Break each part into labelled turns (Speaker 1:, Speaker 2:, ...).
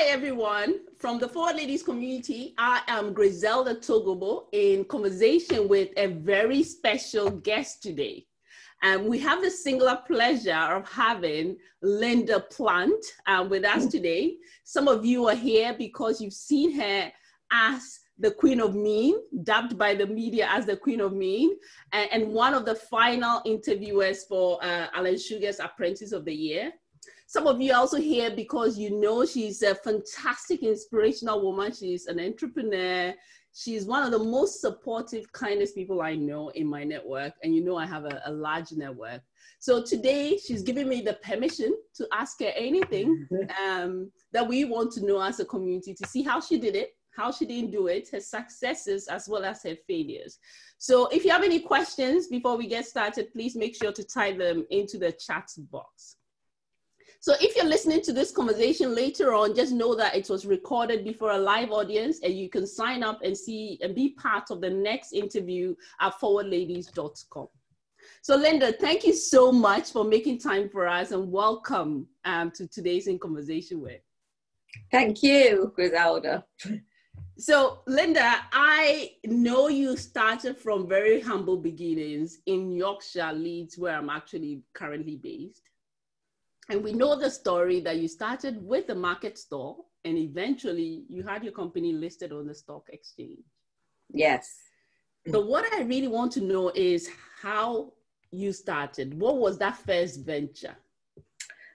Speaker 1: Hi, everyone. From the Forward Ladies community, I am Griselda Togobo in conversation with a very special guest today. And we have the singular pleasure of having Linda Plant um, with us today. Some of you are here because you've seen her as the Queen of Mean, dubbed by the media as the Queen of Mean, and, and one of the final interviewers for uh, Alan Sugar's Apprentice of the Year. Some of you are also here because you know she's a fantastic, inspirational woman. She's an entrepreneur. She's one of the most supportive, kindest people I know in my network. And you know, I have a, a large network. So today, she's giving me the permission to ask her anything um, that we want to know as a community to see how she did it, how she didn't do it, her successes, as well as her failures. So if you have any questions before we get started, please make sure to type them into the chat box. So if you're listening to this conversation later on, just know that it was recorded before a live audience and you can sign up and see and be part of the next interview at forwardladies.com. So Linda, thank you so much for making time for us and welcome um, to today's In Conversation With.
Speaker 2: Thank you, Griselda.
Speaker 1: So, Linda, I know you started from very humble beginnings in Yorkshire, Leeds, where I'm actually currently based. And we know the story that you started with the market store and eventually you had your company listed on the stock exchange.
Speaker 2: Yes.
Speaker 1: So, what I really want to know is how you started. What was that first venture?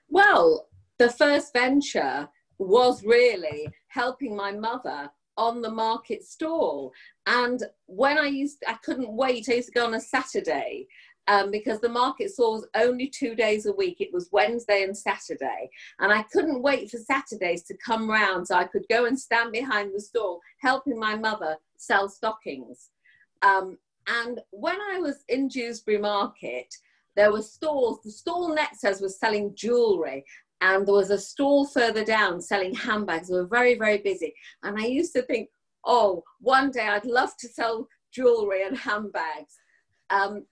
Speaker 2: Well, the first venture was really helping my mother on the market stall. And when I used, I couldn't wait. I used to go on a Saturday um, because the market saw was only two days a week. It was Wednesday and Saturday. And I couldn't wait for Saturdays to come round so I could go and stand behind the stall helping my mother sell stockings. Um, and when I was in Dewsbury Market, there were stalls. The stall next to us was selling jewellery. And there was a stall further down selling handbags. They were very, very busy. And I used to think, oh, one day I'd love to sell jewellery and handbags. Um,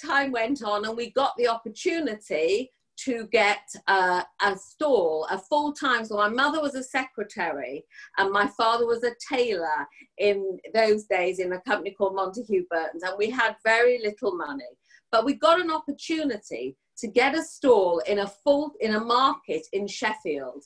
Speaker 2: time went on and we got the opportunity to get uh, a stall, a full time. So my mother was a secretary and my father was a tailor in those days in a company called Montague Burton's, and we had very little money. But we got an opportunity to get a stall in a full in a market in Sheffield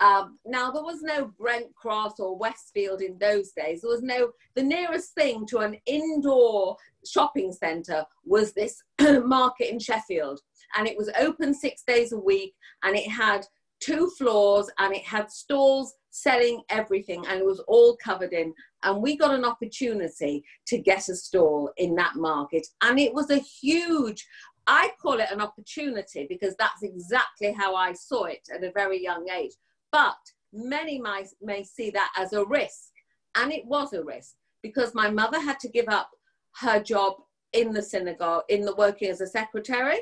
Speaker 2: um, now there was no Brent Cross or Westfield in those days. There was no. The nearest thing to an indoor shopping centre was this market in Sheffield, and it was open six days a week, and it had two floors, and it had stalls selling everything, and it was all covered in. And we got an opportunity to get a stall in that market, and it was a huge. I call it an opportunity because that's exactly how I saw it at a very young age but many might, may see that as a risk. And it was a risk because my mother had to give up her job in the synagogue, in the working as a secretary.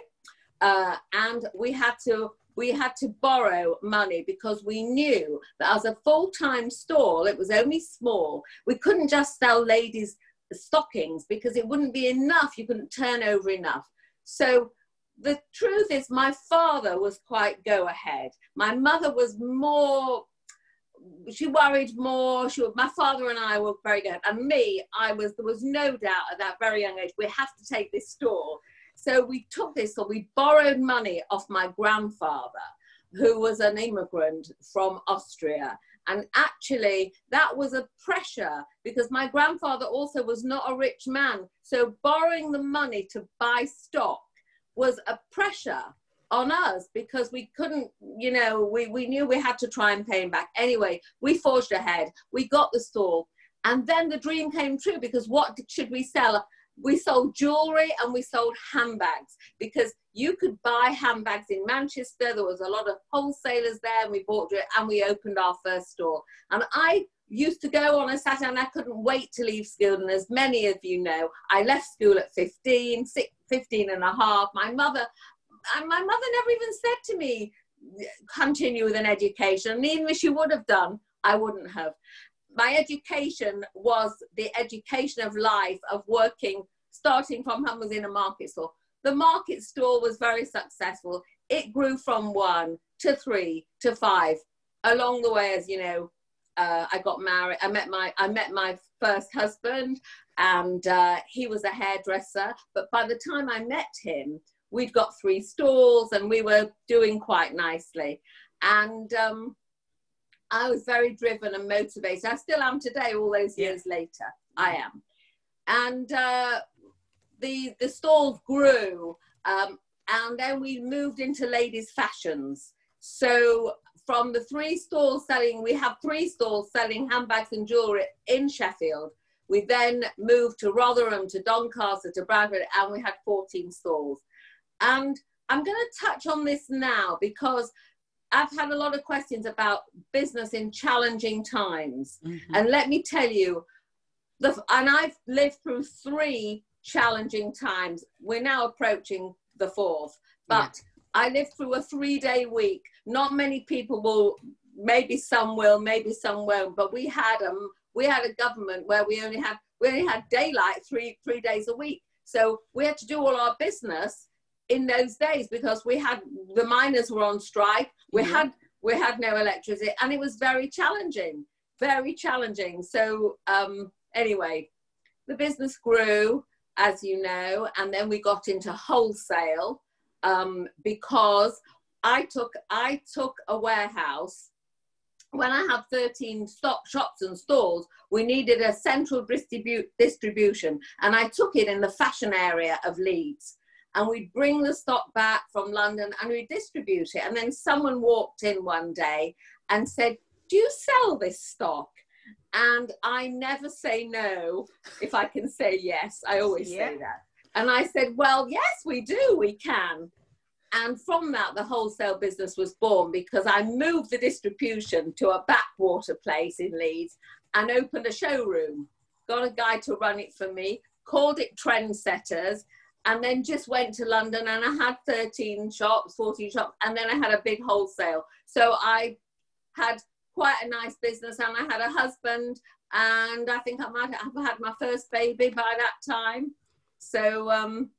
Speaker 2: Uh, and we had to we had to borrow money because we knew that as a full-time stall, it was only small. We couldn't just sell ladies stockings because it wouldn't be enough. You couldn't turn over enough. So the truth is, my father was quite go ahead. My mother was more, she worried more. She, my father and I were very good. And me, I was, there was no doubt at that very young age, we have to take this store. So we took this, so we borrowed money off my grandfather, who was an immigrant from Austria. And actually, that was a pressure because my grandfather also was not a rich man. So borrowing the money to buy stock was a pressure on us because we couldn't, you know, we, we knew we had to try and pay him back. Anyway, we forged ahead. We got the stall. And then the dream came true because what should we sell? We sold jewelry and we sold handbags because you could buy handbags in Manchester. There was a lot of wholesalers there and we bought it and we opened our first store. And I used to go on a Saturday and I couldn't wait to leave school. And as many of you know, I left school at 15, 15 and a half. My mother, my mother never even said to me, continue with an education. And even if she would have done, I wouldn't have. My education was the education of life, of working, starting from home was in a market store. The market store was very successful. It grew from one to three to five along the way, as you know, uh, I got married. I met my I met my first husband, and uh, he was a hairdresser. But by the time I met him, we'd got three stalls, and we were doing quite nicely. And um, I was very driven and motivated. I still am today, all those years yeah. later. I am, and uh, the the stalls grew, um, and then we moved into ladies' fashions. So from the three stalls selling, we have three stalls selling handbags and jewelry in Sheffield. We then moved to Rotherham, to Doncaster, to Bradford, and we had 14 stalls. And I'm going to touch on this now because I've had a lot of questions about business in challenging times. Mm-hmm. And let me tell you, the, and I've lived through three challenging times. We're now approaching the fourth, but yeah. I lived through a three day week. Not many people will, maybe some will, maybe some won't, but we had um, we had a government where we only had we only had daylight three three days a week. So we had to do all our business in those days because we had the miners were on strike. We mm-hmm. had we had no electricity, and it was very challenging, very challenging. So um, anyway, the business grew, as you know, and then we got into wholesale um, because I took I took a warehouse when I had 13 stock shops and stores, we needed a central distribute, distribution. And I took it in the fashion area of Leeds. And we'd bring the stock back from London and we'd distribute it. And then someone walked in one day and said, Do you sell this stock? And I never say no if I can say yes. I always yeah. say that. And I said, Well, yes, we do, we can. And from that, the wholesale business was born because I moved the distribution to a backwater place in Leeds and opened a showroom. Got a guy to run it for me, called it Trendsetters, and then just went to London and I had 13 shops, 14 shops, and then I had a big wholesale. So I had quite a nice business and I had a husband and I think I might have had my first baby by that time. So um,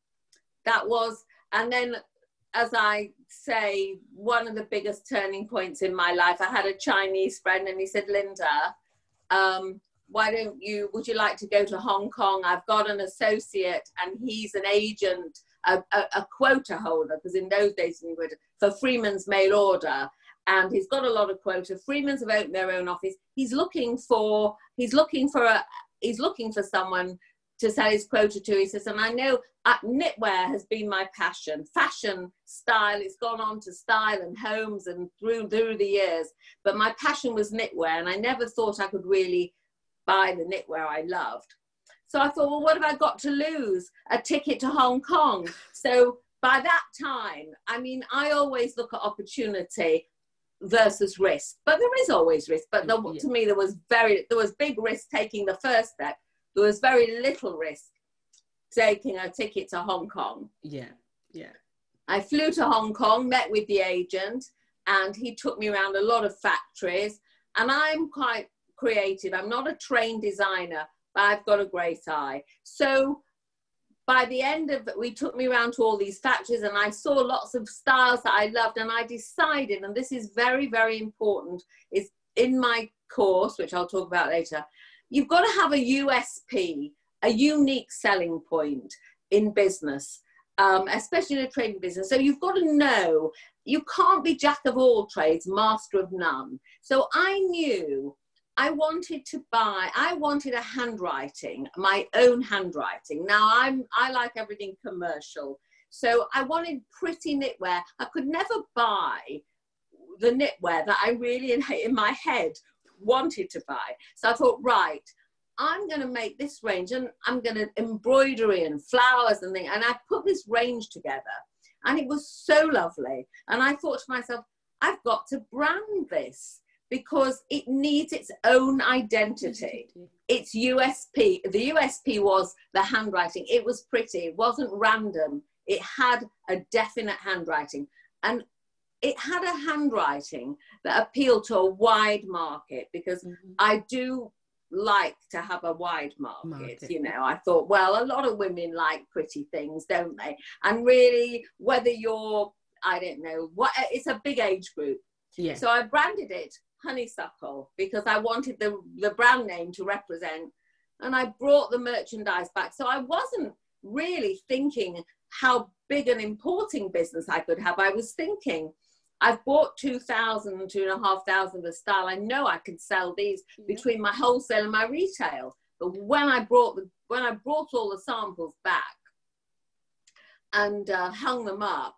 Speaker 2: that was, and then as I say, one of the biggest turning points in my life. I had a Chinese friend and he said, Linda, um, why don't you, would you like to go to Hong Kong? I've got an associate and he's an agent, a, a, a quota holder, because in those days we would, for Freeman's mail order. And he's got a lot of quota. Freeman's have opened their own office. He's looking for, he's looking for a, he's looking for someone to sell his quota to. He says, and I know uh, knitwear has been my passion. Fashion, style, it's gone on to style and homes and through through the years. But my passion was knitwear, and I never thought I could really buy the knitwear I loved. So I thought, well, what have I got to lose? A ticket to Hong Kong. So by that time, I mean, I always look at opportunity versus risk, but there is always risk. But the, yeah. to me, there was very there was big risk taking the first step there was very little risk taking a ticket to Hong Kong.
Speaker 1: Yeah, yeah.
Speaker 2: I flew to Hong Kong, met with the agent, and he took me around a lot of factories. And I'm quite creative. I'm not a trained designer, but I've got a great eye. So by the end of it, we took me around to all these factories and I saw lots of styles that I loved. And I decided, and this is very, very important, is in my course, which I'll talk about later, you've got to have a USP, a unique selling point in business, um, especially in a trading business. So you've got to know you can't be jack of all trades, master of none. So I knew I wanted to buy, I wanted a handwriting, my own handwriting. Now I'm I like everything commercial. So I wanted pretty knitwear. I could never buy the knitwear that I really in, in my head wanted to buy. So I thought, right, I'm going to make this range and I'm going to embroidery and flowers and things. And I put this range together and it was so lovely. And I thought to myself, I've got to brand this because it needs its own identity. Its USP. The USP was the handwriting. It was pretty. It wasn't random. It had a definite handwriting. And it had a handwriting that appealed to a wide market because mm-hmm. I do like to have a wide market, market, you know i thought well a lot of women like pretty things don't they and really whether you're i don't know what it's a big age group
Speaker 1: yeah
Speaker 2: so i branded it honeysuckle because I wanted the, the brand name to represent. And I brought the merchandise back. So I wasn't really thinking how big an importing business I could have. I was thinking, I've bought 2,000, 2,500 of a style. I know I could sell these between my wholesale and my retail. But when I brought the, when I brought all the samples back and uh, hung them up,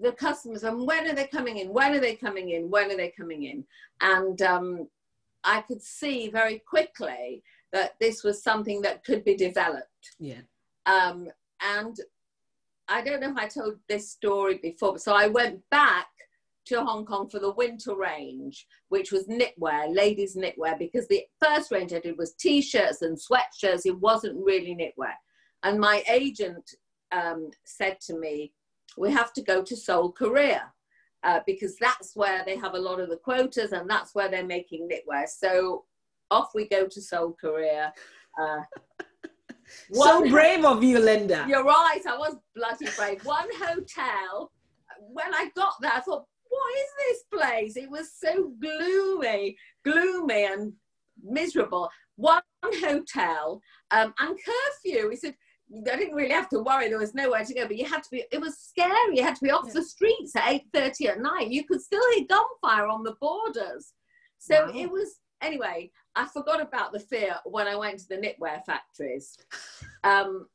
Speaker 2: the customers and when are they coming in? When are they coming in? When are they coming in? And um, i could see very quickly that this was something that could be developed.
Speaker 1: Yeah.
Speaker 2: Um, and i don't know if i told this story before so i went back to hong kong for the winter range which was knitwear ladies knitwear because the first range i did was t-shirts and sweatshirts it wasn't really knitwear and my agent um, said to me we have to go to Seoul, Korea, uh, because that's where they have a lot of the quotas and that's where they're making knitwear. So off we go to Seoul, Korea. Uh,
Speaker 1: so brave of you, Linda.
Speaker 2: You're right. I was bloody brave. One hotel. When I got there, I thought, what is this place? It was so gloomy, gloomy and miserable. One hotel um, and curfew. He said, I didn't really have to worry. There was nowhere to go, but you had to be. It was scary. You had to be off yeah. the streets at eight thirty at night. You could still hear gunfire on the borders. So wow. it was. Anyway, I forgot about the fear when I went to the knitwear factories. Um,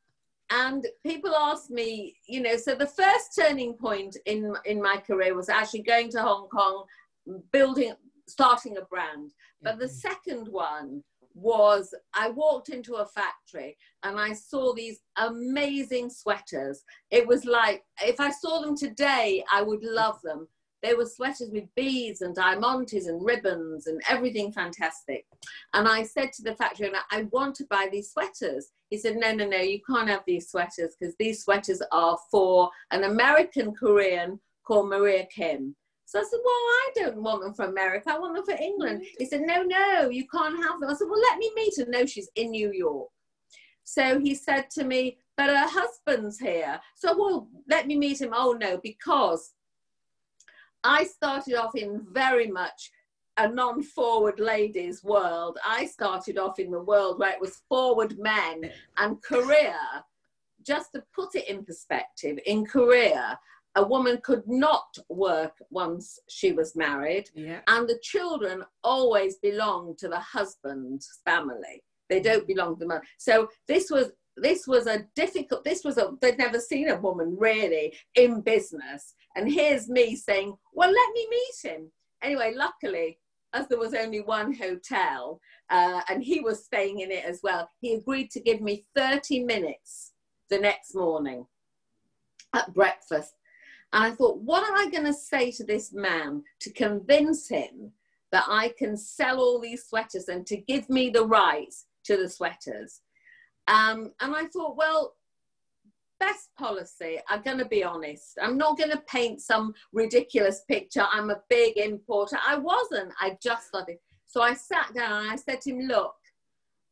Speaker 2: and people ask me, you know, so the first turning point in in my career was actually going to Hong Kong, building, starting a brand. But the mm-hmm. second one was I walked into a factory and I saw these amazing sweaters. It was like, if I saw them today, I would love them. They were sweaters with beads and diamantes and ribbons and everything fantastic. And I said to the factory owner, I want to buy these sweaters. He said, No, no, no, you can't have these sweaters because these sweaters are for an American Korean called Maria Kim. So I said, Well, I don't want them for America. I want them for England. He said, No, no, you can't have them. I said, Well, let me meet her. No, she's in New York. So he said to me, But her husband's here. So, well, let me meet him. Oh, no, because I started off in very much a non forward ladies world. I started off in the world where it was forward men and Korea. Just to put it in perspective, in Korea, a woman could not work once she was married,
Speaker 1: yeah.
Speaker 2: and the children always belong to the husband's family. They don't belong to the mother. So this was this was a difficult. This was a they'd never seen a woman really in business, and here's me saying, "Well, let me meet him." Anyway, luckily, as there was only one hotel, uh, and he was staying in it as well, he agreed to give me 30 minutes the next morning at breakfast and I thought, what am I going to say to this man to convince him that I can sell all these sweaters and to give me the rights to the sweaters? Um, and I thought, well, best policy, I'm going to be honest. I'm not going to paint some ridiculous picture. I'm a big importer. I wasn't. I just started. So I sat down and I said to him, look,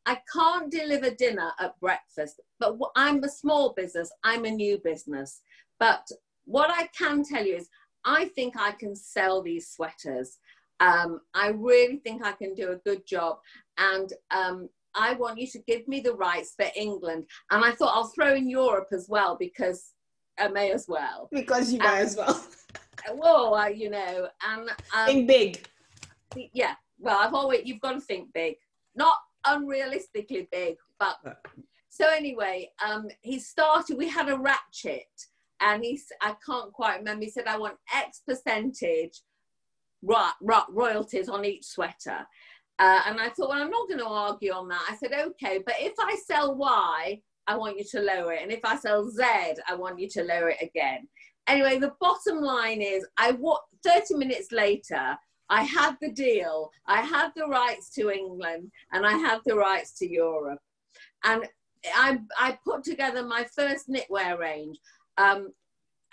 Speaker 2: I can't deliver dinner at breakfast, but I'm a small business. I'm a new business. But what I can tell you is, I think I can sell these sweaters. Um, I really think I can do a good job. And um, I want you to give me the rights for England. And I thought I'll throw in Europe as well because I may as well.
Speaker 1: Because you may as well.
Speaker 2: well, uh, you know, and
Speaker 1: um, think big.
Speaker 2: Yeah. Well, I've always you've got to think big, not unrealistically big, but. So anyway, um, he started. We had a ratchet, and he I can't quite remember. He said I want X percentage ro- ro- royalties on each sweater. Uh, and I thought, well, I'm not going to argue on that. I said, okay, but if I sell Y, I want you to lower it, and if I sell Z, I want you to lower it again. Anyway, the bottom line is, I what 30 minutes later, I had the deal. I had the rights to England, and I had the rights to Europe, and I I put together my first knitwear range. Um,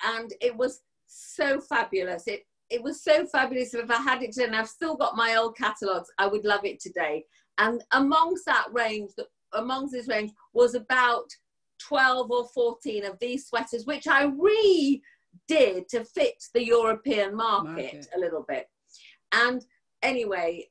Speaker 2: and it was so fabulous. It it was so fabulous. If I had it today, and I've still got my old catalogues, I would love it today. And amongst that range, amongst this range was about 12 or 14 of these sweaters, which I redid to fit the European market, market. a little bit. And anyway,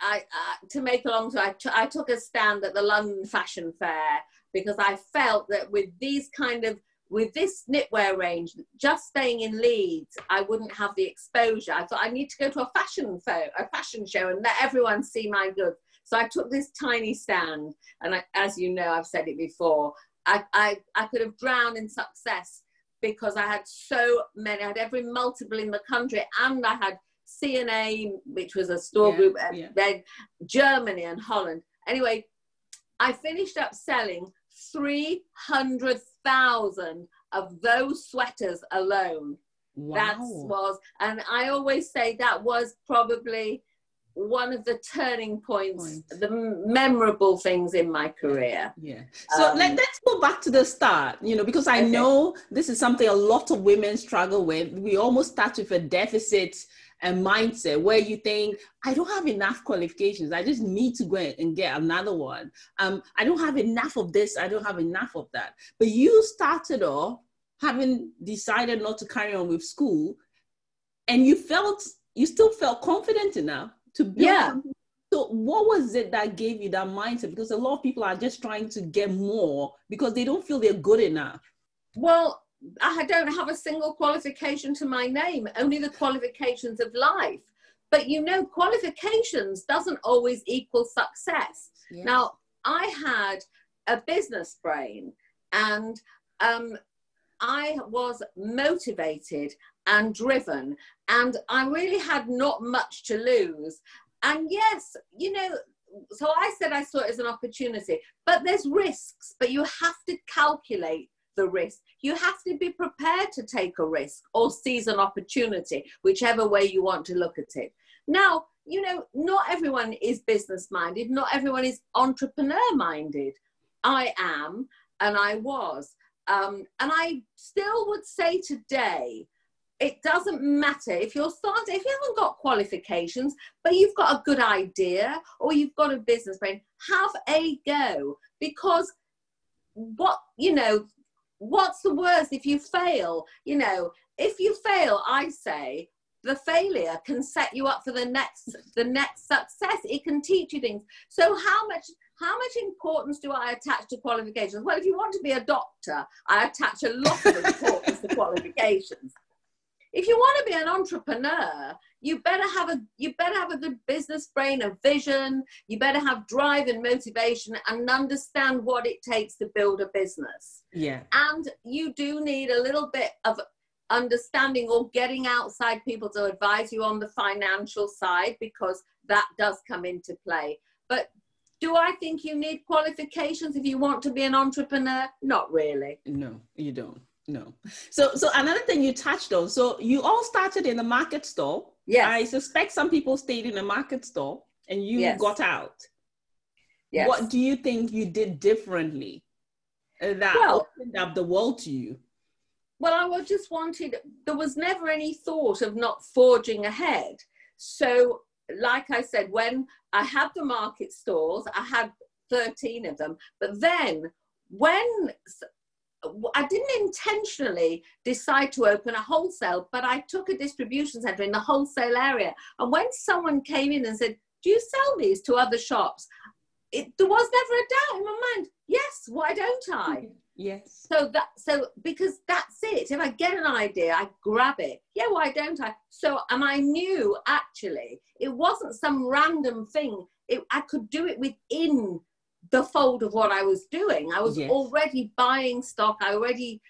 Speaker 2: I uh, to make a long story, I took a stand at the London Fashion Fair because I felt that with these kind of with this knitwear range, just staying in Leeds, I wouldn't have the exposure. I thought I need to go to a fashion fair, a fashion show, and let everyone see my goods. So I took this tiny stand, and I, as you know, I've said it before. I, I, I could have drowned in success because I had so many. I had every multiple in the country, and I had C&A, which was a store yeah, group, and yeah. then Germany and Holland. Anyway, I finished up selling 300,000 of those sweaters alone. Wow. That was, and I always say that was probably one of the turning points, Point. the memorable things in my career.
Speaker 1: Yeah. So um, let, us go back to the start, you know, because I okay. know this is something a lot of women struggle with. We almost start with a deficit and mindset where you think i don't have enough qualifications. I just need to go and get another one. Um, i don't have enough of this. I don't have enough of that. But you started off having decided not to carry on with school and you felt you still felt confident enough to build yeah. Something. so what was it that gave you that mindset? Because a lot of people are just trying to get more because they don't feel they're good enough.
Speaker 2: Well I don't have a single qualification to my name, only the qualifications of life. But you know, qualifications doesn't always equal success. Yes. Now, I had a business brain and um, I was motivated and driven, and I really had not much to lose. And yes, you know, so I said I saw it as an opportunity, but there's risks, but you have to calculate the risk. You have to be prepared to take a risk or seize an opportunity, whichever way you want to look at it. Now, you know, not everyone is business minded, not everyone is entrepreneur minded. I am, and I was. Um, and I still would say today, it doesn't matter if you're starting, if you haven't got qualifications, but you've got a good idea or you've got a business brain, have a go because what, you know, what's the worst if you fail? You know, if you fail, I say the failure can set you up for the next the next success. It can teach you things. So how much how much importance do I attach to qualifications? Well, if you want to be a doctor, I attach a lot of importance to qualifications. If you want to be an entrepreneur, you better have a you better have a good business brain, a vision. You better have drive and motivation, and understand what it takes to build a business.
Speaker 1: Yeah.
Speaker 2: And you do need a little bit of understanding or getting outside people to advise you on the financial side because that does come into play. But do I think you need qualifications if you want to be an entrepreneur? Not really.
Speaker 1: No, you don't. No. So so another thing you touched on. So you all started in the market store.
Speaker 2: Yeah.
Speaker 1: I suspect some people stayed in the market store and you yes. got out. Yes. What do you think you did differently uh, that well, opened up the world to you?
Speaker 2: Well, I was just wanted, there was never any thought of not forging ahead. So, like I said, when I had the market stores, I had 13 of them. But then when I didn't intentionally decide to open a wholesale, but I took a distribution center in the wholesale area. And when someone came in and said, Do you sell these to other shops? It, there was never a doubt in my mind. Yes, why don't I?
Speaker 1: Yes.
Speaker 2: So that so because that's it. If I get an idea, I grab it. Yeah, why don't I? So and I knew actually it wasn't some random thing. It, I could do it within the fold of what I was doing. I was yes. already buying stock. I already,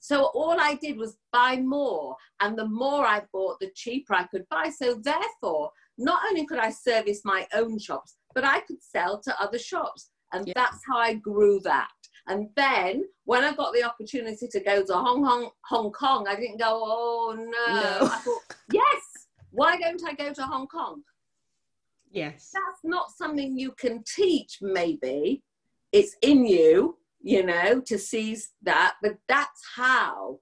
Speaker 2: so all I did was buy more. And the more I bought, the cheaper I could buy. So therefore, not only could I service my own shops, but I could sell to other shops. And yes. that's how I grew that. And then when I got the opportunity to go to Hong Kong, Hong Kong, I didn't go, oh no. no. I thought, yes, why don't I go to Hong Kong?
Speaker 1: Yes.
Speaker 2: That's not something you can teach, maybe. It's in you, you know, to seize that, but that's how.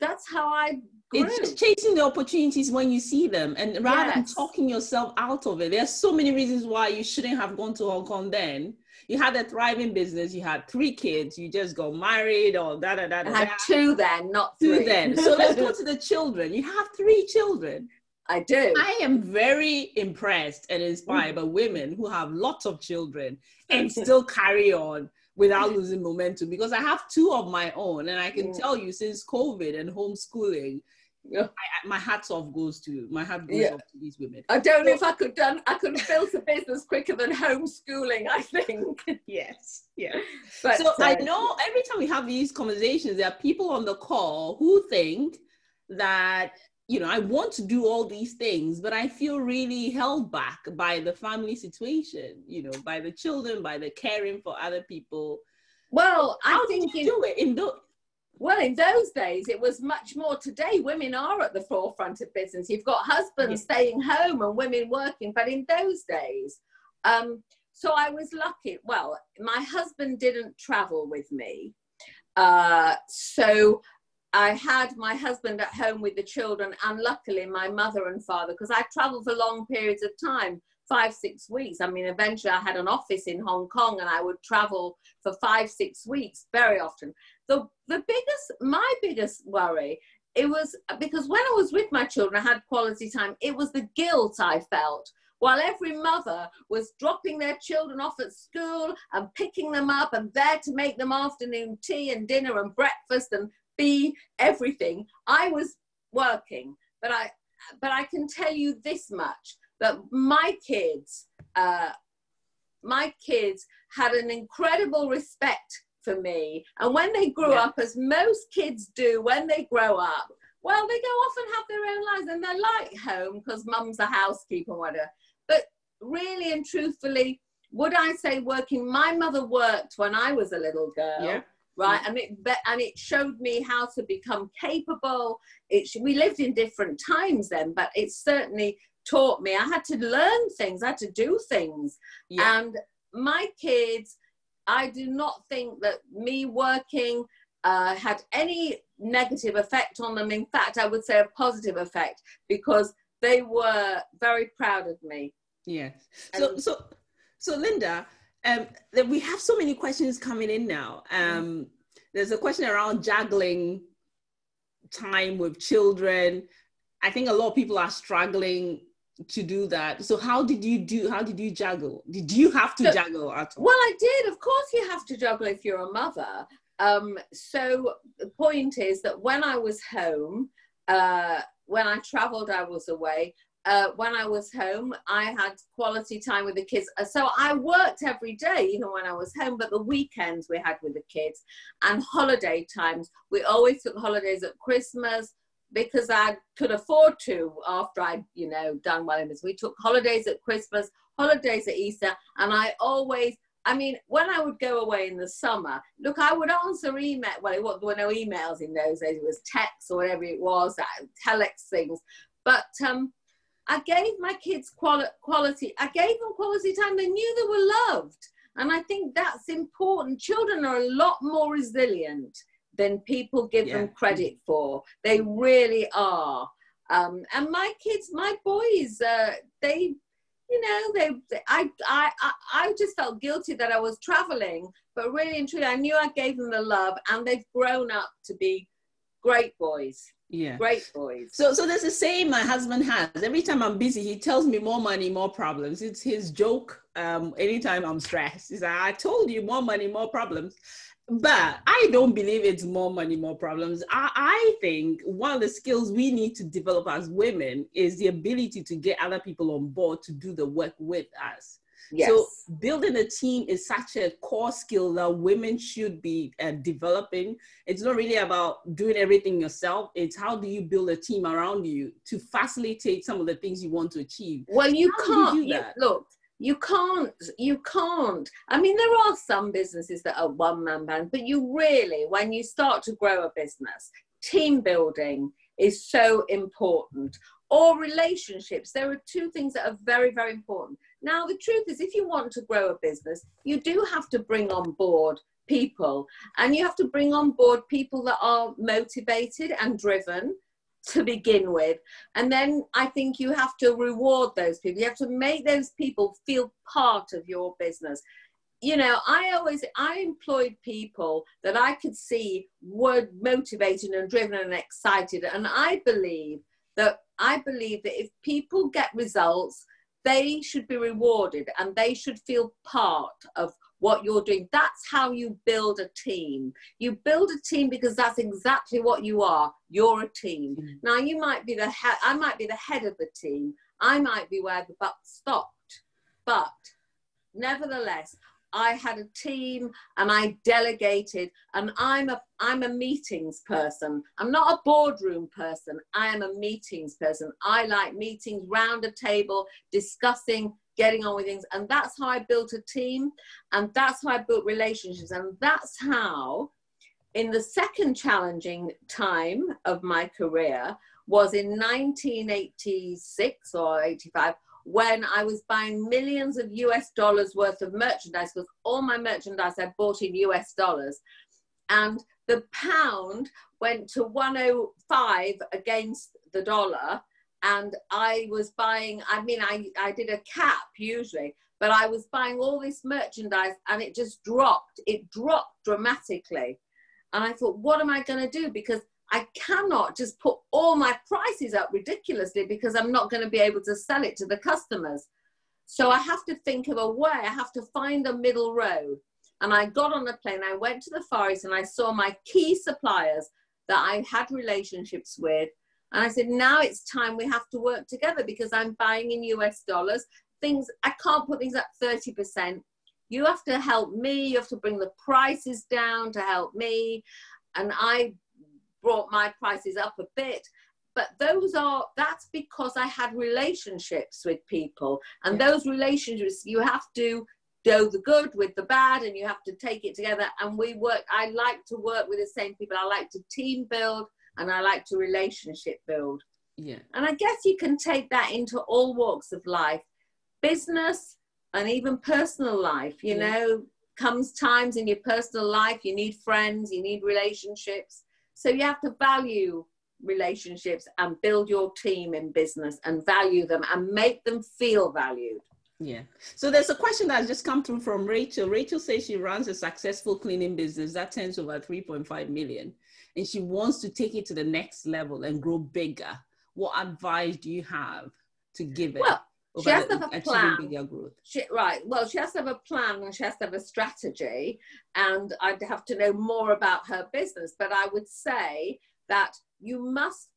Speaker 2: That's how I grew.
Speaker 1: It's just chasing the opportunities when you see them and rather yes. than talking yourself out of it. There's so many reasons why you shouldn't have gone to Hong Kong then. You had a thriving business, you had three kids, you just got married or da da da.
Speaker 2: I had two then, not
Speaker 1: three. Two then. So let's go to the children. You have three children
Speaker 2: I do.
Speaker 1: I am very impressed and inspired mm. by women who have lots of children and still carry on without losing momentum because I have two of my own. And I can mm. tell you since COVID and homeschooling, yeah. I, my hats off goes to my hat goes yeah. off to these women.
Speaker 2: I don't know if I could done I could have built a business quicker than homeschooling. I think.
Speaker 1: yes, yeah. But, so uh, I know every time we have these conversations, there are people on the call who think that you know I want to do all these things, but I feel really held back by the family situation. You know, by the children, by the caring for other people.
Speaker 2: Well,
Speaker 1: I
Speaker 2: How
Speaker 1: think you in, do it in those
Speaker 2: well, in those days, it was much more. Today, women are at the forefront of business. You've got husbands yeah. staying home and women working, but in those days, um, so I was lucky. Well, my husband didn't travel with me, uh, so I had my husband at home with the children, and luckily my mother and father, because I travelled for long periods of time five, six weeks. I mean, eventually I had an office in Hong Kong and I would travel for five, six weeks very often the the biggest my biggest worry it was because when I was with my children, I had quality time. It was the guilt I felt while every mother was dropping their children off at school and picking them up and there to make them afternoon tea and dinner and breakfast and be everything. I was working, but I but I can tell you this much that my kids, uh, my kids had an incredible respect for me. And when they grew yeah. up, as most kids do when they grow up, well, they go off and have their own lives and they're like home because mum's a housekeeper or whatever. But really and truthfully, would I say working? My mother worked when I was a little girl.
Speaker 1: Yeah.
Speaker 2: Right, and it and it showed me how to become capable. It we lived in different times then, but it certainly taught me. I had to learn things. I had to do things, yeah. and my kids I do not think that me working uh, had any negative effect on them. In fact, I would say a positive effect because they were very proud of me.
Speaker 1: Yes. So, so, so Linda, um, we have so many questions coming in now. Um, there's a question around juggling time with children. I think a lot of people are struggling to do that. So how did you do? How did you juggle? Did you have to so, juggle at all?
Speaker 2: Well, I did. Of course, you have to juggle if you're a mother. Um, so the point is that when I was home, uh, when I travelled, I was away. Uh, when I was home, I had quality time with the kids. Uh, so I worked every day, even when I was home, but the weekends we had with the kids and holiday times. We always took holidays at Christmas, because I could afford to after I'd, you know, done well in this. We took holidays at Christmas, holidays at Easter, and I always, I mean, when I would go away in the summer, look, I would answer email. Well, there were no emails in those days. It was text or whatever it was, uh, telex things. But um, I gave my kids quali- quality. I gave them quality time. They knew they were loved, and I think that's important. Children are a lot more resilient than people give yeah. them credit for. They really are. Um, and my kids, my boys, uh, they, you know, they, I, I, I, I just felt guilty that I was traveling, but really and truly, I knew I gave them the love, and they've grown up to be great boys.
Speaker 1: Yeah,
Speaker 2: great boys.
Speaker 1: So, so there's a saying my husband has. Every time I'm busy, he tells me more money, more problems. It's his joke. Um, anytime I'm stressed, he's like, "I told you, more money, more problems." but I don't believe it's more money, more problems. I, I, think one of the skills we need to develop as women is the ability to get other people on board to do the work with us. Yes. So building a team is such a core skill that women should be uh, developing. It's not really about doing everything yourself. It's how do you build a team around you to facilitate some of the things you want to achieve.
Speaker 2: Well, you how can't. You, look, you can't you can't i mean there are some businesses that are one man band but you really when you start to grow a business team building is so important or relationships there are two things that are very very important now the truth is if you want to grow a business you do have to bring on board people and you have to bring on board people that are motivated and driven to begin with. And then I think you have to reward those people. You have to make those people feel part of your business. You know, I always I employed people that I could see were motivated and driven and excited. And I believe that I believe that if people get results, they should be rewarded and they should feel part of what you're doing. That's how you build a team. You build a team because that's exactly what you are. You're a team. Mm-hmm. Now you might be the head, I might be the head of the team. I might be where the buck stopped. But nevertheless, I had a team and I delegated and I'm a I'm a meetings person. I'm not a boardroom person. I am a meetings person. I like meetings round a table discussing getting on with things and that's how I built a team and that's how I built relationships and that's how in the second challenging time of my career was in 1986 or 85 when I was buying millions of US dollars worth of merchandise because all my merchandise I bought in US dollars. And the pound went to 105 against the dollar. And I was buying, I mean, I, I did a cap usually, but I was buying all this merchandise and it just dropped. It dropped dramatically. And I thought, what am I going to do? Because I cannot just put all my prices up ridiculously because I'm not going to be able to sell it to the customers. So I have to think of a way, I have to find a middle road. And I got on the plane, I went to the Far East and I saw my key suppliers that I had relationships with. And I said, now it's time we have to work together because I'm buying in US dollars. Things, I can't put things up 30%. You have to help me, you have to bring the prices down to help me. And I brought my prices up a bit. But those are that's because i had relationships with people. And yeah. those relationships you have to do the good with the bad and you have to take it together. And we work i like to work with the same people. I like to team build and i like to relationship build.
Speaker 1: Yeah.
Speaker 2: And i guess you can take that into all walks of life. Business and even personal life you yeah. know comes times in your personal life. You need friends you need relationships so you have to value relationships and build your team in business and value them and make them feel valued.
Speaker 1: Yeah. So there's a question that has just come through from Rachel. Rachel says she runs a successful cleaning business that turns over 3.5 million and she wants to take it to the next level and grow bigger. What advice do you have to give it?
Speaker 2: Well, she has to have a plan. She, right. Well, she has to have a plan and she has to have a strategy. And I'd have to know more about her business. But I would say that you must,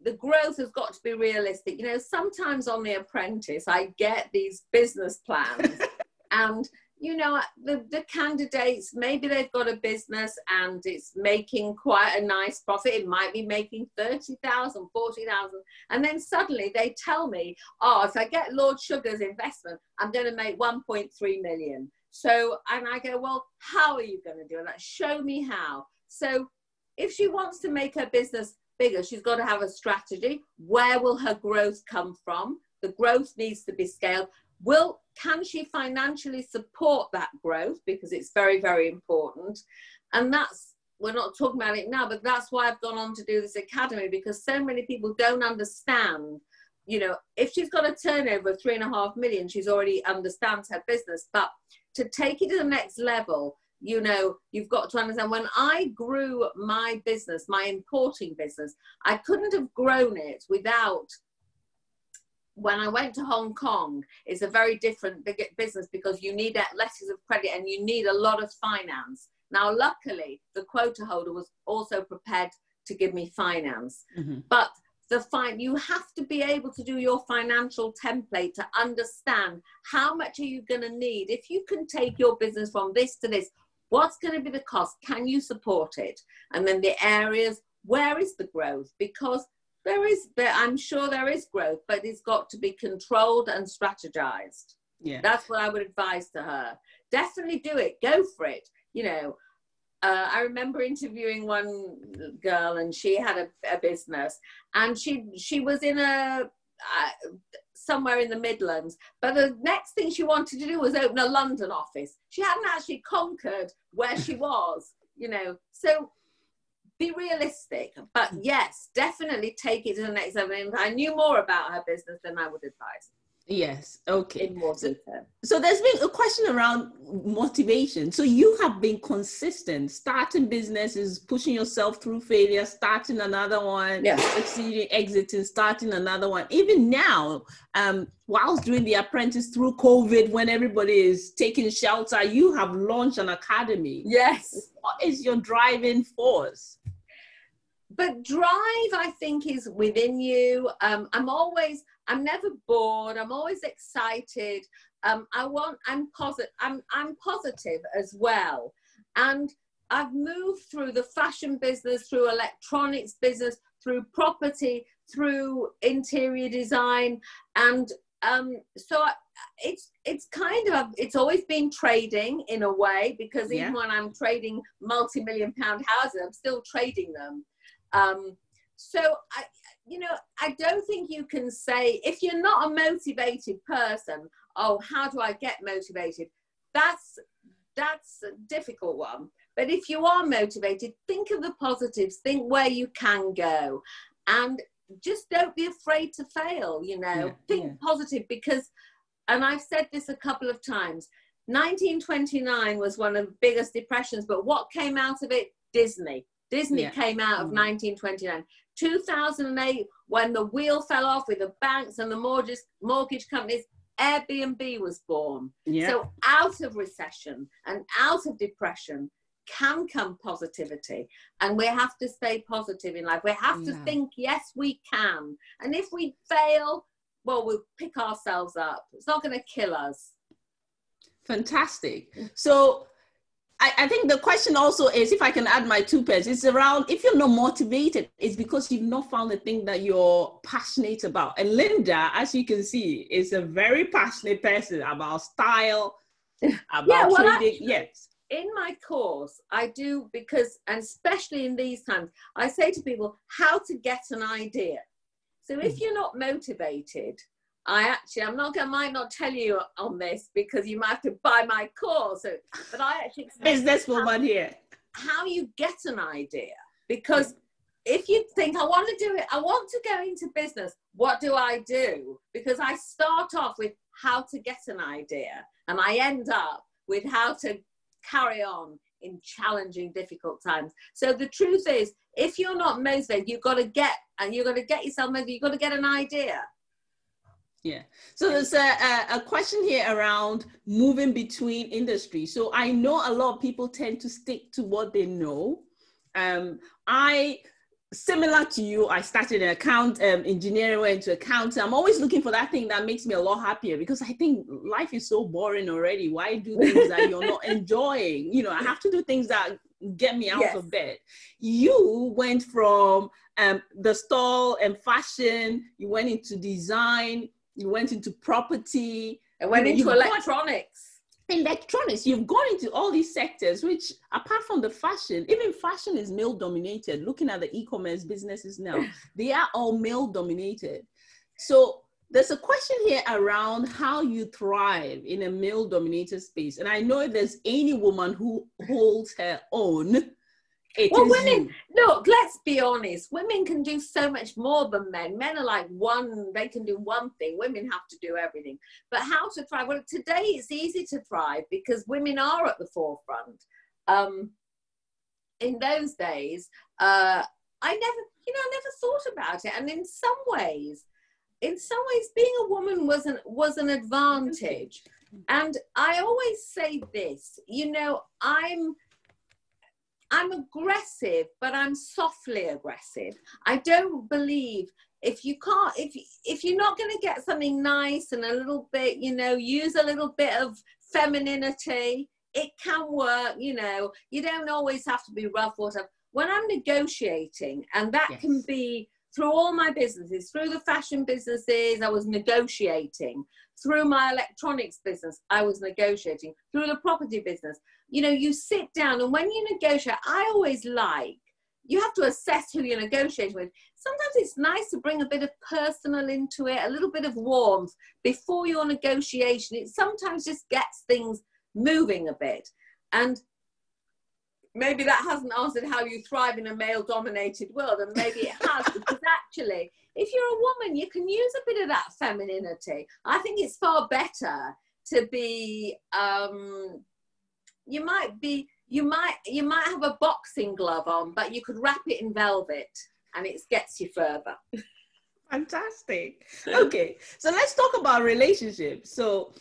Speaker 2: the growth has got to be realistic. You know, sometimes on The Apprentice, I get these business plans and you know the, the candidates maybe they've got a business and it's making quite a nice profit. It might be making 30,000 40,000 and then suddenly they tell me oh if i get lord sugar's investment i'm going to make 1.3 million. So and i go well how are you going to do that? Show me how. So if she wants to make her business bigger she's got to have a strategy. Where will her growth come from? The growth needs to be scaled will can she financially support that growth? Because it's very very important. And that's we're not talking about it now but that's why i've gone on to do this academy because so many people don't understand you know if she's got a turnover of three and a half million she's already understands her business. But to take it to the next level you know you've got to understand when i grew my business my importing business i couldn't have grown it without when I went to Hong Kong, it's a very different business because you need letters of credit and you need a lot of finance. Now, luckily, the quota holder was also prepared to give me finance. Mm-hmm. But the fine, you have to be able to do your financial template to understand how much are you going to need. If you can take your business from this to this, what's going to be the cost? Can you support it? And then the areas, where is the growth? Because there is there i'm sure there is growth but it's got to be controlled and strategized
Speaker 1: yeah
Speaker 2: that's what i would advise to her definitely do it go for it you know uh, I remember interviewing one girl, and she had a, a business, and she she was in a uh, somewhere in the Midlands. But the next thing she wanted to do was open a London office. She hadn't actually conquered where she was, you know. So be realistic. But yes, definitely take it to the next level. If I knew more about her business, then I would advise.
Speaker 1: Yes. Okay.
Speaker 2: In more detail.
Speaker 1: So, so there's been a question around motivation. So you have been consistent, starting businesses, pushing yourself through failure, starting another one,
Speaker 2: yeah.
Speaker 1: succeeding, exiting, starting another one. Even now, um, whilst doing the apprentice through COVID, when everybody is taking shelter, you have launched an academy.
Speaker 2: Yes.
Speaker 1: What is your driving force?
Speaker 2: But drive i think is within you. Um, i'm always i'm never bored. I'm always excited. Um, i want i'm positive i'm i'm positive as well. And i've moved through the fashion business through electronics business through property through interior design. And um, so I, it's it's kind of it's always been trading in a way because even yeah. when I'm trading multi-million pound houses, I'm still trading them. Um, so I, you know, I don't think you can say if you're not a motivated person, oh, how do I get motivated? That's that's a difficult one. But if you are motivated, think of the positives, think where you can go, and just don't be afraid to fail. You know, yeah, think yeah. positive because, and I've said this a couple of times. 1929 was one of the biggest depressions, but what came out of it? Disney. Disney yeah. came out of mm. 1929. 2008, when the wheel fell off with the banks and the mortgage, mortgage companies, Airbnb was born. Yeah. So out of recession and out of depression can come positivity. And we have to stay positive in life. We have yeah. to think, yes, we can. And if we fail, well, we'll pick ourselves up. It's not going to kill us.
Speaker 1: Fantastic. So I, I, think the question also is if I can add my two pence, it's around if you're not motivated, it's because you've not found the thing that you're passionate about. And Linda, as you can see, is a very passionate person about style, about yeah, well, trading. Actually, yes.
Speaker 2: In my course, I do because, and especially in these times, I say to people how to get an idea. So if hmm. you're not motivated, I actually, I'm not going, might not tell you on this because you might have to buy my course. but I actually
Speaker 1: businesswoman here.
Speaker 2: How you get an idea because if you think I want to do it, I want to go into business. What do I do? Because I start off with how to get an idea, and I end up with how to carry on in challenging, difficult times. So the truth is, if you're not motivated, you've got to get and you've got to get yourself motivated. You've got to get an idea.
Speaker 1: Yeah. So there's a, a, question here around moving between industries. So I know a lot of people tend to stick to what they know. Um, I, similar to you, I started an account um, engineering, went into accounting. I'm always looking for that thing that makes me a lot happier because I think life is so boring already. Why do things that you're not enjoying? You know, I have to do things that get me out yes. of bed. You went from um, the stall and fashion, you went into design, you went into property.
Speaker 2: I went into electronics.
Speaker 1: electronics, you've gone into all these sectors, which apart from the fashion, even fashion is male dominated. Looking at the e-commerce businesses now, they are all male dominated. So there's a question here around how you thrive in a male dominated space. And I know if there's any woman who holds her own,
Speaker 2: it well, women, you. look, let's be honest. Women can do so much more than men. Men are like one, they can do one thing. Women have to do everything. But how to thrive? Well, today it's easy to thrive because women are at the forefront. Um, in those days, uh, I never, you know, I never thought about it. And in some ways, in some ways, being a woman was an, was an advantage. And I always say this, you know, I'm, I'm aggressive, but I'm softly aggressive. I don't believe if you can't if if you're not going to get something nice and a little bit, you know, use a little bit of femininity, it can work, you know. You don't always have to be rough or whatever. When I'm negotiating, and that yes. can be through all my businesses, through the fashion businesses, I was negotiating. Through my electronics business, I was negotiating. Through the property business, you know, you sit down and when you negotiate, I always like, you have to assess who you're negotiating with. Sometimes it's nice to bring a bit of personal into it, a little bit of warmth before your negotiation. It sometimes just gets things moving a bit. And maybe that hasn't answered how you thrive in a male dominated world and maybe it has because actually if you're a woman you can use a bit of that femininity i think it's far better to be um you might be you might you might have a boxing glove on but you could wrap it in velvet and it gets you further.
Speaker 1: Fantastic. Okay so let's talk about relationships. So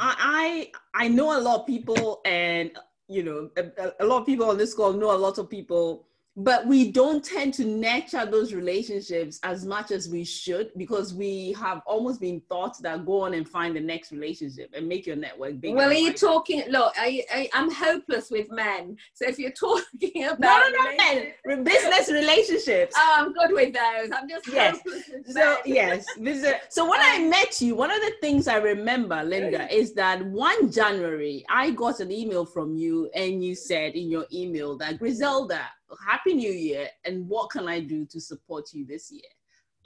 Speaker 1: I, I know a lot of people and you know, a, a, lot of people on this call know a lot of people, but we don't tend to nurture those relationships as much as we should because we have almost been taught that go on and find the next relationship and make your network bigger.
Speaker 2: Well, are you talking? Look, I, I, am hopeless with men. So if you're talking about no,
Speaker 1: no, no, men, business relationships.
Speaker 2: Oh, I'm good with those. I'm just yes.
Speaker 1: So yes, so when I um, met you, one of the things I remember, Linda, mm. is that one January I got an email from you, and you said in your email that Griselda Happy New Year, and what can I do to support you this year?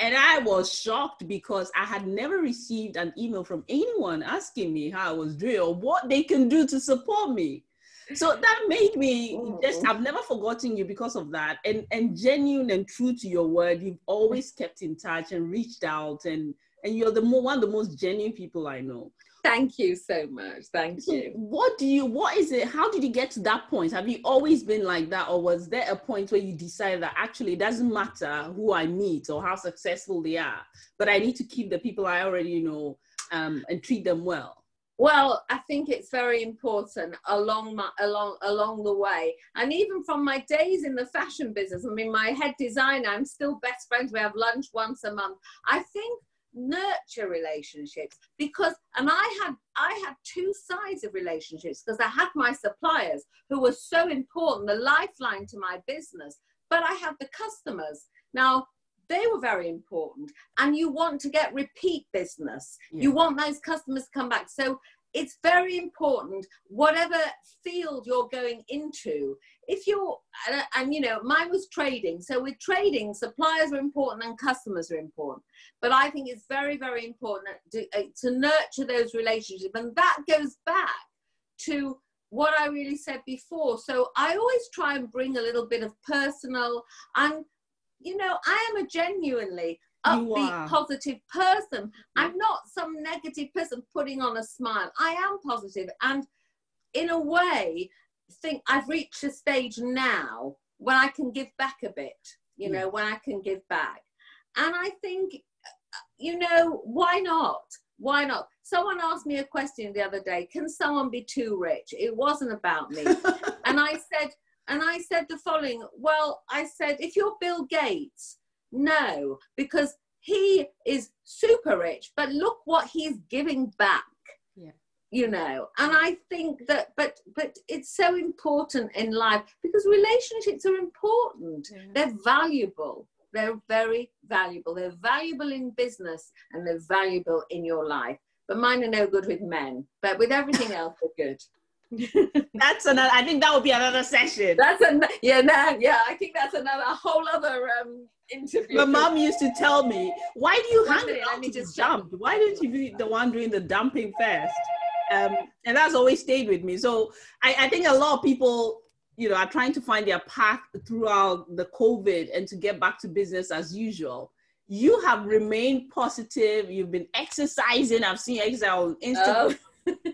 Speaker 1: And I was shocked because I had never received an email from anyone asking me how I was doing or what they can do to support me. So that made me oh. just, I've never forgotten you because of that. And, and genuine and true to your word, you've always kept in touch and reached out and, and you're the more, one of the most genuine people I know.
Speaker 2: Thank you so much. Thank you.
Speaker 1: What do you, what is it? How did you get to that point? Have you always been like that? Or was there a point where you decided that actually it doesn't matter who I meet or how successful they are, but I need to keep the people I already know um, and treat them well?
Speaker 2: Well, I think it's very important along my along along the way, and even from my days in the fashion business. I mean, my head designer, I'm still best friends. We have lunch once a month. I think nurture relationships because and i had i had two sides of relationships because i had my suppliers who were so important the lifeline to my business but i had the customers. Now they were very important and you want to get repeat business. Yeah. you want those customers to come back. So it's very important whatever field you're going into if you're and, and, you know mine was trading. So with trading suppliers are important and customers are important. But i think it's very very important to, uh, to nurture those relationships. And that goes back to what i really said before. So i always try and bring a little bit of personal and you know i am a genuinely upbeat, positive person. I'm not some negative person putting on a smile. I am positive, and in a way, think I've reached a stage now when I can give back a bit. You know, when I can give back, and I think, you know, why not? Why not? Someone asked me a question the other day. Can someone be too rich? It wasn't about me, and I said. And I said the following, well, I said, if you're Bill Gates, no, because he is super rich, but look what he's giving back. Yeah. You know, and I think that, but but it's so important in life because relationships are important. Yeah. They're valuable. They're very valuable. They're valuable in business and they're valuable in your life. But mine are no good with men. But with everything else, they're good.
Speaker 1: that's another. I think that would be another session.
Speaker 2: That's a yeah, no, yeah. I think that's another whole other um interview.
Speaker 1: My mom used to tell me, "Why do you hang it? Let me just jump. Why didn't you be the one doing the dumping first? Um, and that's always stayed with me. So I, I think a lot of people, you know, are trying to find their path throughout the COVID and to get back to business as usual you have remained positive. You've been exercising. I've seen exercise on Instagram. Oh.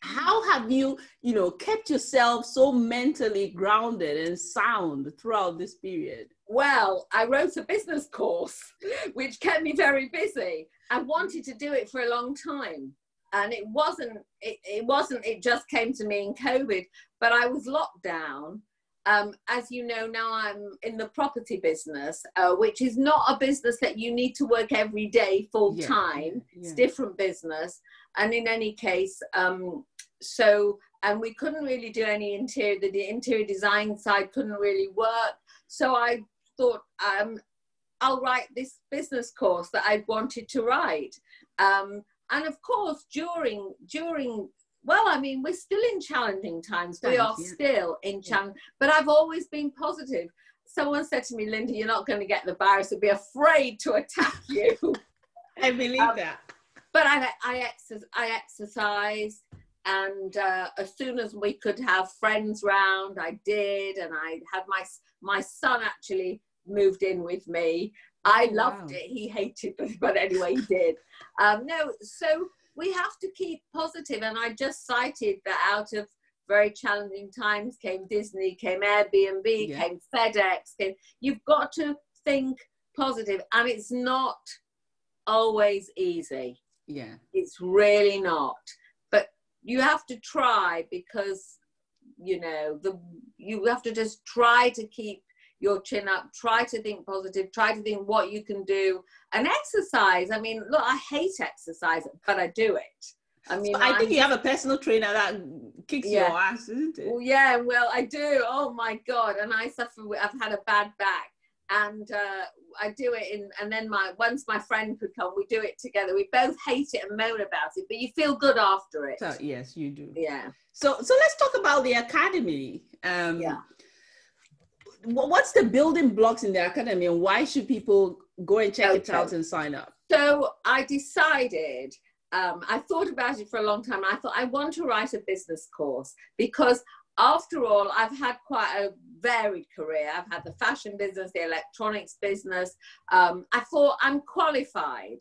Speaker 1: how have you you know kept yourself so mentally grounded and sound throughout this period?
Speaker 2: Well i wrote a business course which kept me very busy. I wanted to do it for a long time and it wasn't it, it wasn't it just came to me in covid but i was locked down. Um, as you know now i'm in the property business uh, which is not a business that you need to work every day full time. Yeah, yeah. it's different business and in any case um, so and we couldn't really do any interior the interior design side couldn't really work. So i thought um, i'll write this business course that i wanted to write. Um, and of course during during well i mean we're still in challenging times. We are still in challenge yeah. but i've always been positive. Someone said to me linda you're not going to get the virus. Will be afraid to attack you.
Speaker 1: I believe um, that
Speaker 2: but I, I, exercise, I exercise and uh, as soon as we could have friends round, I did, and I had my my son actually moved in with me. I oh, loved wow. it. He hated it, but anyway, he did. Um, no, so we have to keep positive, and I just cited that out of very challenging times came Disney, came Airbnb, yeah. came FedEx. Came, you've got to think positive, and it's not always easy.
Speaker 1: Yeah,
Speaker 2: it's really not. But you have to try because you know the you have to just try to keep your chin up try to think positive try to think what you can do and exercise i mean look i hate exercise but i do it
Speaker 1: I mean, I think you have a personal trainer that kicks yeah. your ass, isn't it?
Speaker 2: Well, yeah, well, I do. Oh my god! And I suffer. With, I've had a bad back, and uh, I do it in. And then my once my friend could come, we do it together. We both hate it and moan about it, but you feel good after it.
Speaker 1: So, yes, you do.
Speaker 2: Yeah.
Speaker 1: So so let's talk about the academy. Um, yeah. What's the building blocks in the academy, and why should people go and check okay. it out and sign up?
Speaker 2: So I decided um, I thought about it for a long time. I thought I want to write a business course because after all, I've had quite a varied career. I've had the fashion business, the electronics business. Um, I thought I'm qualified,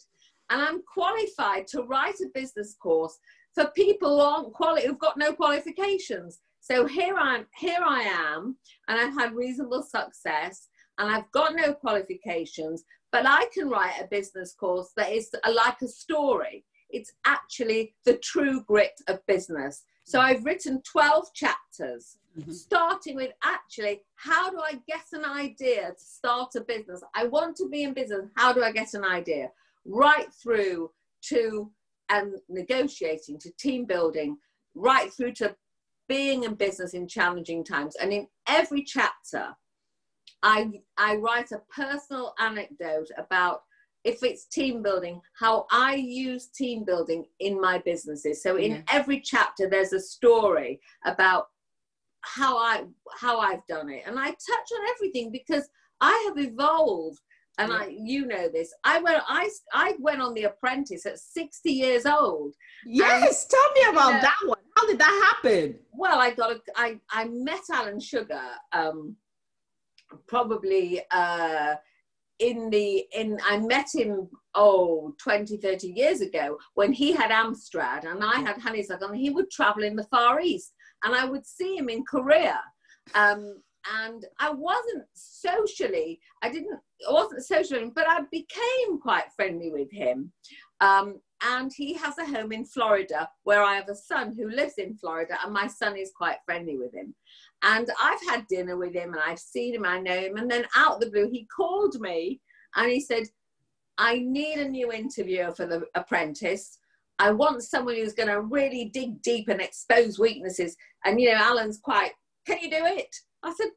Speaker 2: and I'm qualified to write a business course for people who aren't quali- who've got no qualifications. So here I'm, here I am, and I've had reasonable success, and I've got no qualifications, but I can write a business course that is like a story it's actually the true grit of business. So I've written 12 chapters, mm-hmm. starting with actually, how do I get an idea to start a business? I want to be in business. How do I get an idea? Right through to and negotiating, to team building, right through to being in business in challenging times. And in every chapter, I, I write a personal anecdote about if it's team building, how I use team building in my businesses. So in yeah. every chapter, there's a story about how I how I've done it, and I touch on everything because I have evolved. And yeah. I, you know this. I went, I, I went on The Apprentice at 60 years old.
Speaker 1: Yes, tell me about you know, that one. How did that happen?
Speaker 2: Well, I got, a, I, I met Alan Sugar, um, probably uh, in the in i met him oh 20 30 years ago when he had amstrad and i had honeysuckle and he would travel in the far east and i would see him in korea. Um, and i wasn't socially i didn't I wasn't socially but i became quite friendly with him. Um, and he has a home in florida where i have a son who lives in florida and my son is quite friendly with him and I've had dinner with him and I've seen him, I know him. And then out of the blue, he called me and he said, I need a new interviewer for the apprentice. I want someone who's going to really dig deep and expose weaknesses. And, you know, Alan's quite, can you do it? I said,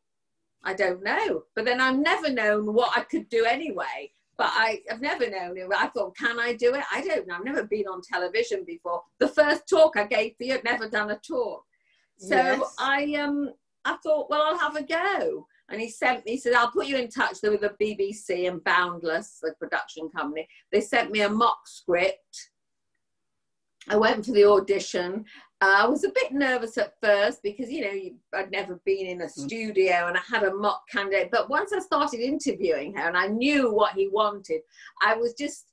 Speaker 2: I don't know. But then I've never known what I could do anyway. But I, have never known it. I thought, can I do it? I don't know. I've never been on television before. The first talk I gave for you, I'd never done a talk. So yes. I um I thought, well, I'll have a go. And he sent me, he said, I'll put you in touch with the BBC and Boundless, the production company. They sent me a mock script. I went for the audition. Uh, I was a bit nervous at first because, you know, I'd never been in a mm. studio and I had a mock candidate. But once I started interviewing her and I knew what he wanted, I was just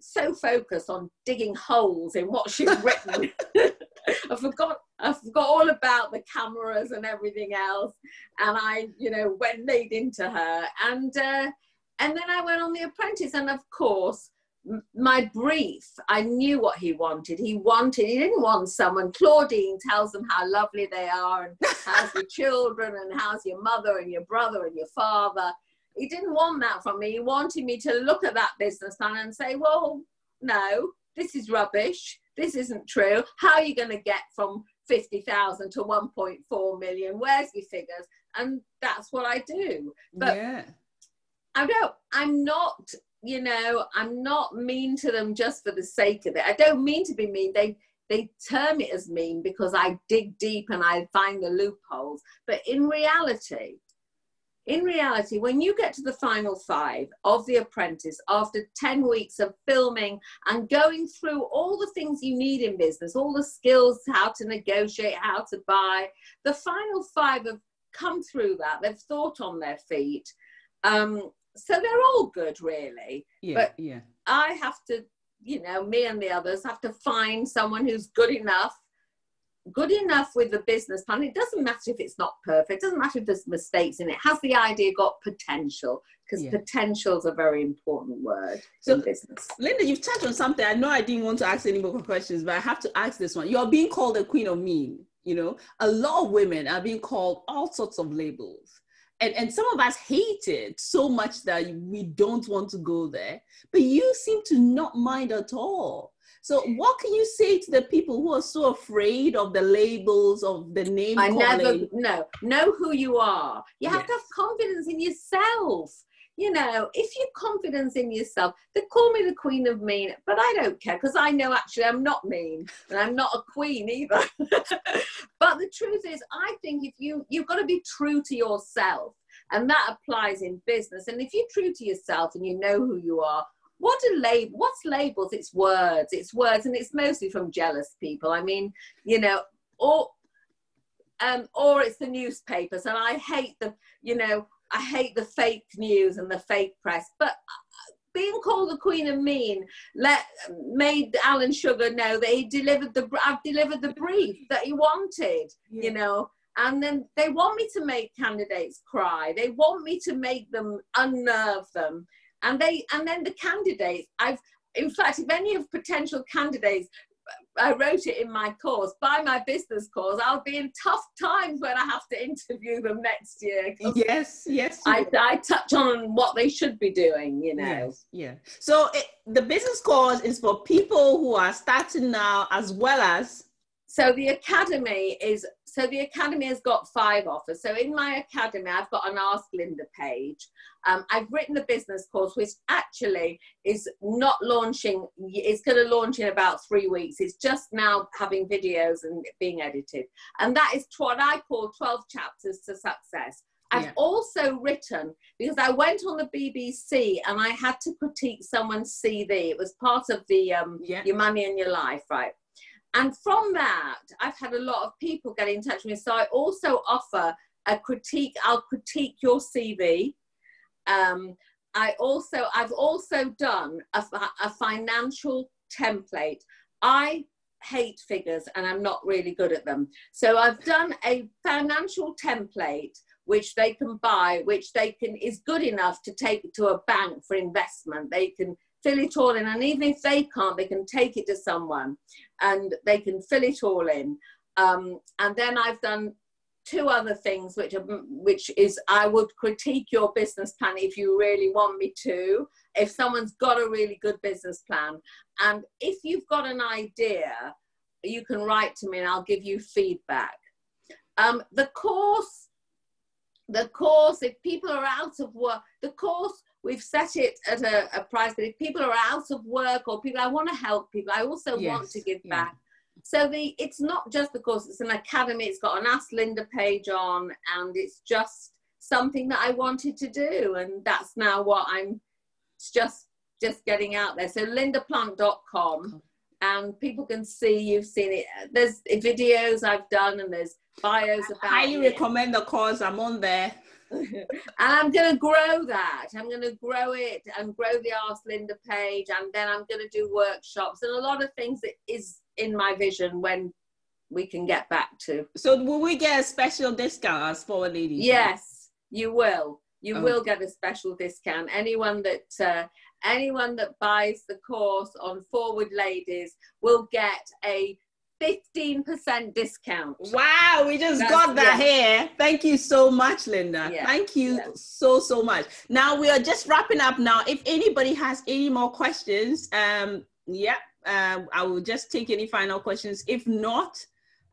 Speaker 2: so focused on digging holes in what she'd written. I forgot I forgot all about the cameras and everything else, and I, you know, went laid into her, and uh, and then I went on The Apprentice, and of course, my brief, I knew what he wanted. He wanted, he didn't want someone. Claudine tells them how lovely they are, and how's your children, and how's your mother, and your brother, and your father. He didn't want that from me. He wanted me to look at that business plan and say, well, no, this is rubbish this isn't true. How are you going to get from 50,000 to 1.4 million? Where's your figures? And that's what I do. But yeah. I don't, I'm not, you know, I'm not mean to them just for the sake of it. I don't mean to be mean. They, they term it as mean because I dig deep and I find the loopholes. But in reality, in reality, when you get to the final five of The Apprentice, after 10 weeks of filming and going through all the things you need in business, all the skills, how to negotiate, how to buy, the final five have come through that. They've thought on their feet. Um, so they're all good, really.
Speaker 1: Yeah,
Speaker 2: but
Speaker 1: yeah.
Speaker 2: I have to, you know, me and the others have to find someone who's good enough good enough with the business plan. It doesn't matter if it's not perfect. It doesn't matter if there's mistakes in it. Has the idea got potential? Because yeah. potential is a very important word so, in business.
Speaker 1: Linda, you've touched on something. I know I didn't want to ask any more questions, but I have to ask this one. You're being called the queen of mean. You know, a lot of women are being called all sorts of labels. And, and some of us hate it so much that we don't want to go there. But you seem to not mind at all so, what can you say to the people who are so afraid of the labels of the name?
Speaker 2: I never no know who you are. You have yes. to have confidence in yourself. You know, if you're confidence in yourself, they call me the queen of mean, but I don't care because I know actually I'm not mean and I'm not a queen either. but the truth is, I think if you you've got to be true to yourself, and that applies in business. And if you're true to yourself and you know who you are, what are label what's labels? It's words. It's words and it's mostly from jealous people. I mean you know or um or it's the newspapers and i hate the you know i hate the fake news and the fake press. But uh, being called the queen of mean let made alan sugar know that he delivered the i've delivered the brief that he wanted yeah. you know. And then they want me to make candidates cry. They want me to make them unnerve them and they and then the candidates i've in fact if any of potential candidates I wrote it in my course, by my business course. I'll be in tough times when I have to interview them next year.
Speaker 1: Yes, yes.
Speaker 2: I, I, touch on what they should be doing, you know.
Speaker 1: Yes, yeah. So it, the business course is for people who are starting now as well as.
Speaker 2: So the academy is so the academy has got five offers. So in my academy, I've got an Ask Linda page. Um, I've written a business course, which actually is not launching. It's going to launch in about three weeks. It's just now having videos and being edited, and that is what I call 12 chapters to success. I've yeah. also written because I went on the BBC and I had to critique someone's CV. It was part of the um, yeah. Your Money and Your Life, right? And from that, I've had a lot of people get in touch with me. So I also offer a critique. I'll critique your CV. Um, I also, I've also done a, a financial template. I hate figures and I'm not really good at them. So I've done a financial template which they can buy, which they can is good enough to take to a bank for investment. They can fill it all in. And even if they can't, they can take it to someone and they can fill it all in. Um, and then I've done two other things, which are, which is I would critique your business plan if you really want me to. If someone's got a really good business plan, and if you've got an idea, you can write to me and I'll give you feedback. Um, the course, the course, if people are out of work, the course we've set it at a, a, price but if people are out of work or people i want to help people i also yes. want to give back. So the it's not just the course it's an academy it's got an ask linda page on and it's just something that i wanted to do and that's now what i'm just just getting out there. So lindaplant.com and people can see you've seen it. There's videos i've done and there's bios about
Speaker 1: I highly it. recommend the course i'm on there
Speaker 2: and I'm going to grow that. I'm going to grow it and grow the Ask Linda page, and then I'm going to do workshops and a lot of things that is in my vision when we can get back to.
Speaker 1: So, will we get a special discount as forward ladies?
Speaker 2: Yes, you will. You oh. will get a special discount. Anyone that uh, anyone that buys the course on Forward Ladies will get a 15% discount.
Speaker 1: Wow, we just That's, got that yeah. here. Thank you so much, Linda. Yeah. Thank you yeah. so, so much. Now we are just wrapping up now. If anybody has any more questions, um, yeah, uh, I will just take any final questions. If not,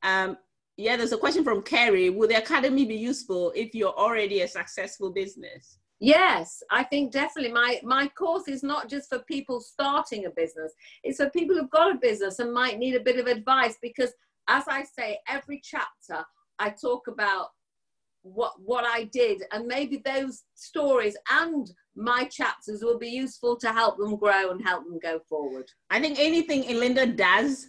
Speaker 1: um, yeah, there's a question from Kerry. Will the academy be useful if you're already a successful business?
Speaker 2: Yes, I think definitely my my course is not just for people starting a business. It's for people who've got a business and might need a bit of advice because as I say every chapter I talk about what what I did, and maybe those stories and my chapters will be useful to help them grow and help them go forward.
Speaker 1: I think anything Linda does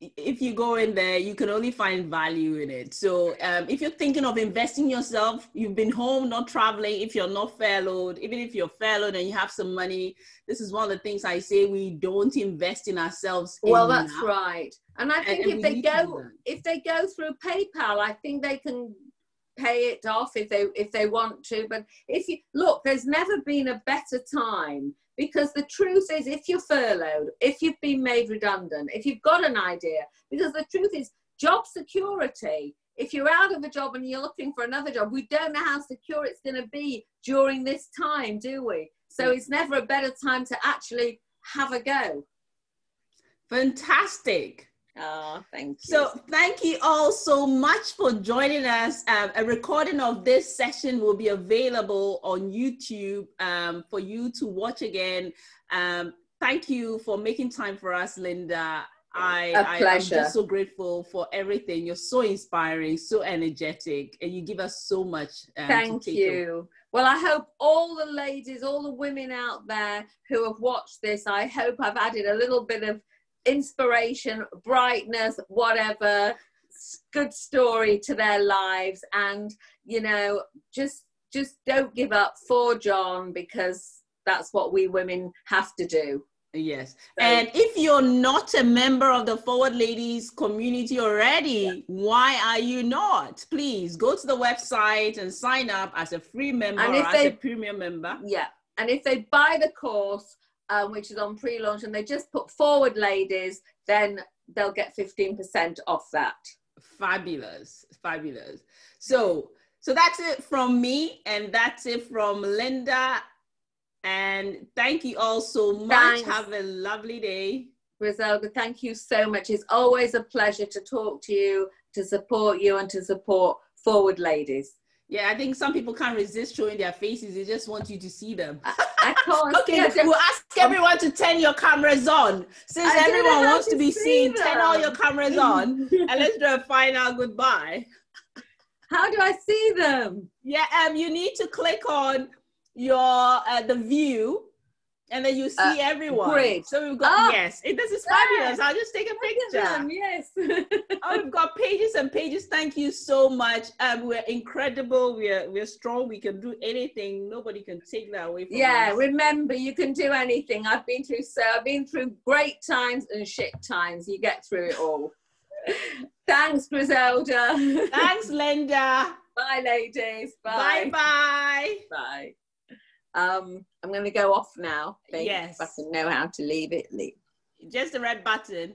Speaker 1: if you go in there, you can only find value in it. So um, if you're thinking of investing yourself, you've been home, not traveling, if you're not furloughed, even if you're furloughed and you have some money, this is one of the things I say we don't invest in ourselves.
Speaker 2: Well, that's right. And I think and, if they go if they go through PayPal, I think they can pay it off if they if they want to. But if you look, there's never been a better time because the truth is, if you're furloughed, if you've been made redundant, if you've got an idea, because the truth is, job security, if you're out of a job and you're looking for another job, we don't know how secure it's going to be during this time, do we? So it's never a better time to actually have a go.
Speaker 1: Fantastic.
Speaker 2: Oh, thank you.
Speaker 1: So, thank you all so much for joining us. Um, a recording of this session will be available on YouTube um, for you to watch again. Um, thank you for making time for us, Linda. I,
Speaker 2: a pleasure. I, am
Speaker 1: just so grateful for everything. You're so inspiring, so energetic, and you give us so much.
Speaker 2: Um, thank you. Well, I hope all the ladies, all the women out there who have watched this, I hope I've added a little bit of inspiration, brightness, whatever, good story to their lives. And, you know, just just don't give up for John because that's what we women have to do.
Speaker 1: Yes. So, and if you're not a member of the Forward Ladies community already, yeah. why are you not? Please go to the website and sign up as a free member and if or they, as a premium member.
Speaker 2: Yeah. And if they buy the course, um, which is on pre-launch, and they just put forward ladies, then they'll get 15% off that.
Speaker 1: Fabulous, fabulous. So, so that's it from me, and that's it from Linda. And thank you all so much. Thanks. Have a lovely day.
Speaker 2: Griselda, thank you so much. It's always a pleasure to talk to you, to support you, and to support Forward Ladies.
Speaker 1: Yeah, I think some people can't resist showing their faces. They just want you to see them.
Speaker 2: Of course.
Speaker 1: okay, we'll ask everyone to turn your cameras on. Since I everyone wants to, to be seen, them. turn all your cameras on and let's do a final goodbye.
Speaker 2: How do I see them?
Speaker 1: Yeah, um, you need to click on your uh, the view and then you see uh, everyone. Great. So we've got oh, yes, it this is fabulous. I'll just take a picture.
Speaker 2: Yes.
Speaker 1: oh, we've got pages and pages. Thank you so much. Um, we're incredible. We're we're strong. We can do anything. Nobody can take that away from
Speaker 2: yeah,
Speaker 1: us. Yeah.
Speaker 2: Remember you can do anything. I've been through so I've been through great times and shit times. You get through it all. Thanks, Griselda.
Speaker 1: Thanks, Linda.
Speaker 2: Bye, ladies.
Speaker 1: Bye. Bye bye.
Speaker 2: Um, I'm going to go off now.
Speaker 1: Yes.
Speaker 2: Can know how to leave it, leave.
Speaker 1: Just the red button.